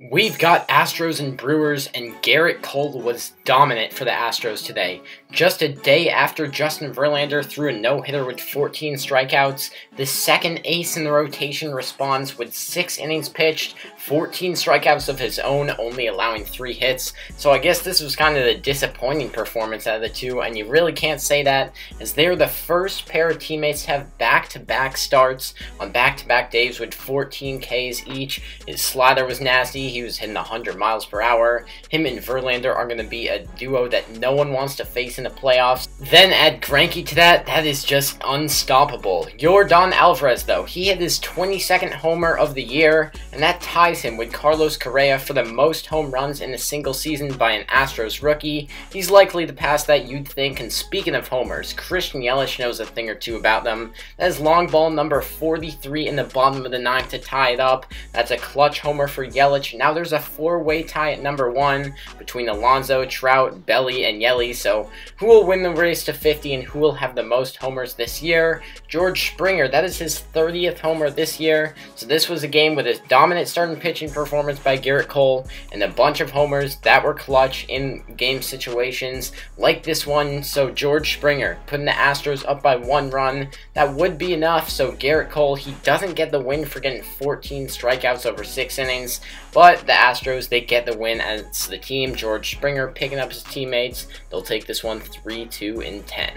We've got Astros and Brewers, and Gerrit Cole was dominant for the Astros today. Just a day after Justin Verlander threw a no-hitter with 14 strikeouts, the second ace in the rotation responds with 6 innings pitched, 14 strikeouts of his own, only allowing 3 hits. So I guess this was kind of the disappointing performance out of the two, and you really can't say that, as they're the first pair of teammates to have back-to-back starts on back-to-back -back days with 14 Ks each. His slider was nasty, he was hitting 100 miles per hour. Him and Verlander are going to be a duo that no one wants to face in the playoffs. Then add Greinke to that, that is just unstoppable. Yordan Alvarez, though, he hit his 22nd homer of the year, and that ties him with Carlos Correa for the most home runs in a single season by an Astros rookie. He's likely to pass that, you'd think, and speaking of homers, Christian Yelich knows a thing or two about them. That is long ball number 43 in the bottom of the ninth to tie it up. That's a clutch homer for Yelich. Now there's a four-way tie at number one between Alonso, Trout, Belly, and Yelly. So who will win the race to 50 and who will have the most homers this year? George Springer, that is his 30th homer this year. So this was a game with a dominant starting pitching performance by Gerrit Cole and a bunch of homers that were clutch in game situations like this one. So George Springer putting the Astros up by one run. That would be enough. So Gerrit Cole, he doesn't get the win for getting 14 strikeouts over six innings, but the Astros, they get the win as the team. George Springer picking up his teammates. They'll take this one 3-2 in 10.